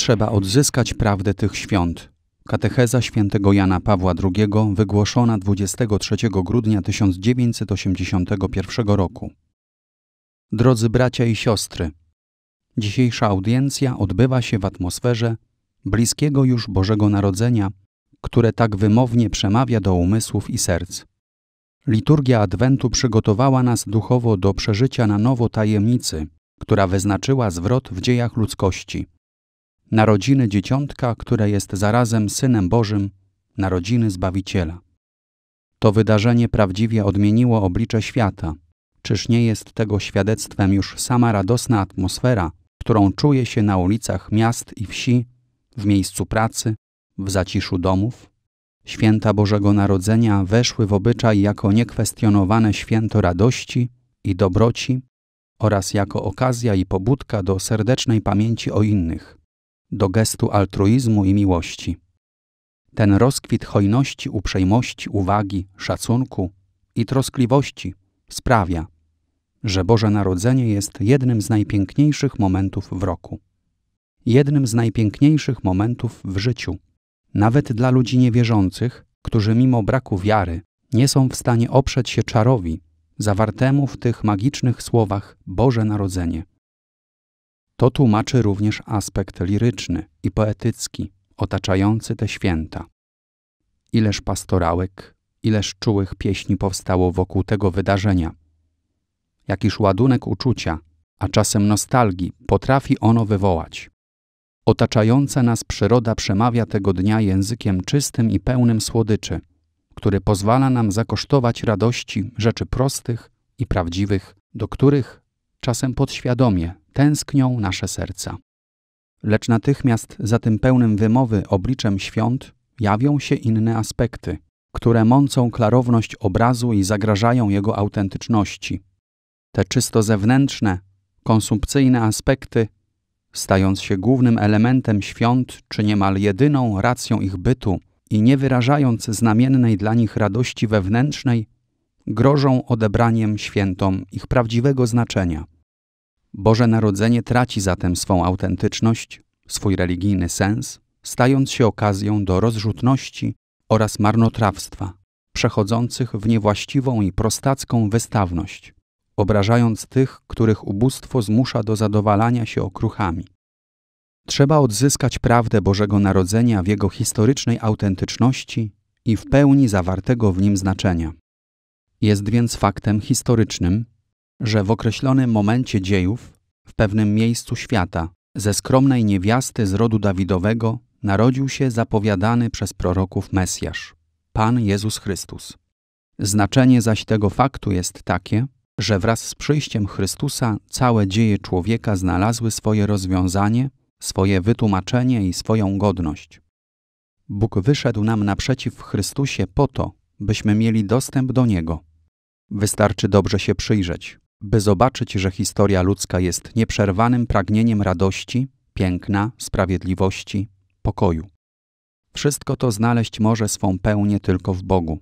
Trzeba odzyskać prawdę tych świąt. Katecheza świętego Jana Pawła II wygłoszona 23 grudnia 1981 roku. Drodzy bracia i siostry, dzisiejsza audiencja odbywa się w atmosferze bliskiego już Bożego Narodzenia, które tak wymownie przemawia do umysłów i serc. Liturgia Adwentu przygotowała nas duchowo do przeżycia na nowo tajemnicy, która wyznaczyła zwrot w dziejach ludzkości – narodziny dzieciątka, które jest zarazem Synem Bożym, narodziny Zbawiciela. To wydarzenie prawdziwie odmieniło oblicze świata. Czyż nie jest tego świadectwem już sama radosna atmosfera, którą czuje się na ulicach miast i wsi, w miejscu pracy, w zaciszu domów? Święta Bożego Narodzenia weszły w obyczaj jako niekwestionowane święto radości i dobroci oraz jako okazja i pobudka do serdecznej pamięci o innych do gestu altruizmu i miłości. Ten rozkwit hojności, uprzejmości, uwagi, szacunku i troskliwości sprawia, że Boże Narodzenie jest jednym z najpiękniejszych momentów w roku. Jednym z najpiękniejszych momentów w życiu, nawet dla ludzi niewierzących, którzy mimo braku wiary nie są w stanie oprzeć się czarowi zawartemu w tych magicznych słowach Boże Narodzenie. To tłumaczy również aspekt liryczny i poetycki otaczający te święta. Ileż pastorałek, ileż czułych pieśni powstało wokół tego wydarzenia. Jakiż ładunek uczucia, a czasem nostalgii potrafi ono wywołać. Otaczająca nas przyroda przemawia tego dnia językiem czystym i pełnym słodyczy, który pozwala nam zakosztować radości rzeczy prostych i prawdziwych, do których czasem podświadomie tęsknią nasze serca. Lecz natychmiast za tym pełnym wymowy obliczem świąt jawią się inne aspekty, które mącą klarowność obrazu i zagrażają jego autentyczności. Te czysto zewnętrzne, konsumpcyjne aspekty, stając się głównym elementem świąt czy niemal jedyną racją ich bytu i nie wyrażając znamiennej dla nich radości wewnętrznej, grożą odebraniem świętom ich prawdziwego znaczenia. Boże Narodzenie traci zatem swą autentyczność, swój religijny sens, stając się okazją do rozrzutności oraz marnotrawstwa, przechodzących w niewłaściwą i prostacką wystawność, obrażając tych, których ubóstwo zmusza do zadowalania się okruchami. Trzeba odzyskać prawdę Bożego Narodzenia w jego historycznej autentyczności i w pełni zawartego w nim znaczenia. Jest więc faktem historycznym, że w określonym momencie dziejów, w pewnym miejscu świata, ze skromnej niewiasty z rodu Dawidowego narodził się zapowiadany przez proroków Mesjasz, Pan Jezus Chrystus. Znaczenie zaś tego faktu jest takie, że wraz z przyjściem Chrystusa całe dzieje człowieka znalazły swoje rozwiązanie, swoje wytłumaczenie i swoją godność. Bóg wyszedł nam naprzeciw w Chrystusie po to, byśmy mieli dostęp do Niego. Wystarczy dobrze się przyjrzeć, by zobaczyć, że historia ludzka jest nieprzerwanym pragnieniem radości, piękna, sprawiedliwości, pokoju. Wszystko to znaleźć może swą pełnię tylko w Bogu.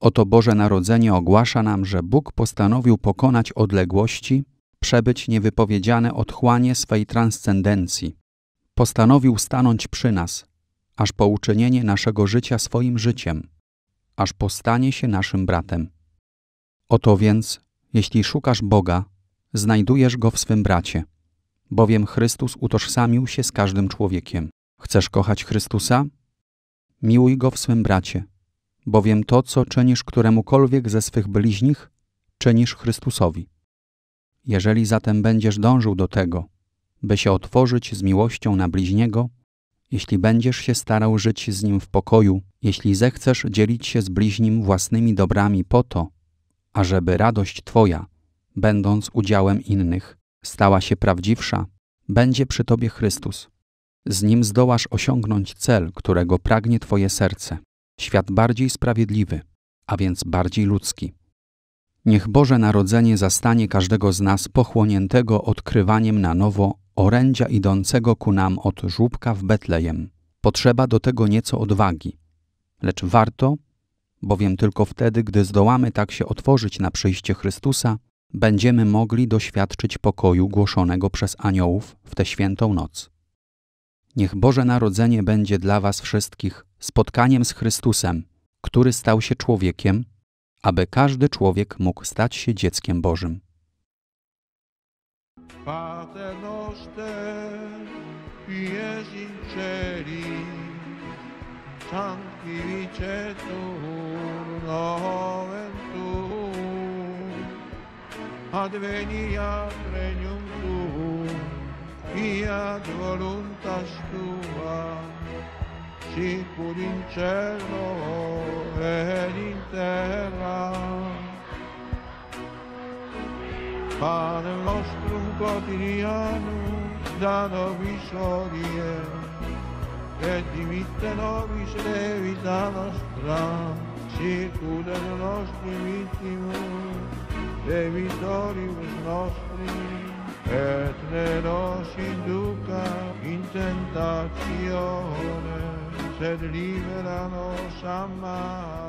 Oto Boże Narodzenie ogłasza nam, że Bóg postanowił pokonać odległości, przebyć niewypowiedziane otchłanie swej transcendencji. Postanowił stanąć przy nas, aż po uczynienie naszego życia swoim życiem, aż postanie się naszym bratem. Oto więc jeśli szukasz Boga, znajdujesz Go w swym bracie, bowiem Chrystus utożsamił się z każdym człowiekiem. Chcesz kochać Chrystusa? Miłuj Go w swym bracie, bowiem to, co czynisz któremukolwiek ze swych bliźnich, czynisz Chrystusowi. Jeżeli zatem będziesz dążył do tego, by się otworzyć z miłością na bliźniego, jeśli będziesz się starał żyć z nim w pokoju, jeśli zechcesz dzielić się z bliźnim własnymi dobrami po to, ażeby radość Twoja, będąc udziałem innych, stała się prawdziwsza, będzie przy Tobie Chrystus. Z nim zdołasz osiągnąć cel, którego pragnie Twoje serce świat bardziej sprawiedliwy, a więc bardziej ludzki. Niech Boże Narodzenie zastanie każdego z nas pochłoniętego odkrywaniem na nowo orędzia idącego ku nam od żłóbka w Betlejem. Potrzeba do tego nieco odwagi, lecz warto, bowiem tylko wtedy, gdy zdołamy tak się otworzyć na przyjście Chrystusa, będziemy mogli doświadczyć pokoju głoszonego przez aniołów w tę świętą noc. Niech Boże Narodzenie będzie dla Was wszystkich spotkaniem z Chrystusem, który stał się człowiekiem, aby każdy człowiek mógł stać się dzieckiem Bożym. Pater noster, stanchi vicetur tuum, adveniat regnum tuum fiat voluntas tua. Sicur in cielo ed in terra. Pane nostrum quotidianum da nobis odie. che di vita nobis vita nostra, circuda le nostre vittime, e vittoribus nostri, et ne nos induca in tentazione, sed libera nos a